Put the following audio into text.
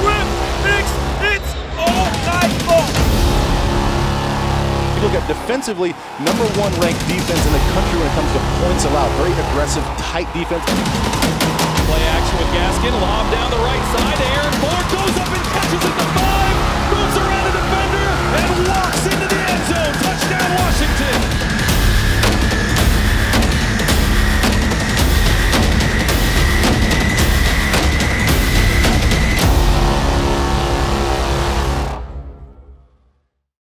grip. You look at defensively, number one ranked defense in the country when it comes to points allowed. Very aggressive, tight defense. Play action with Gaskin.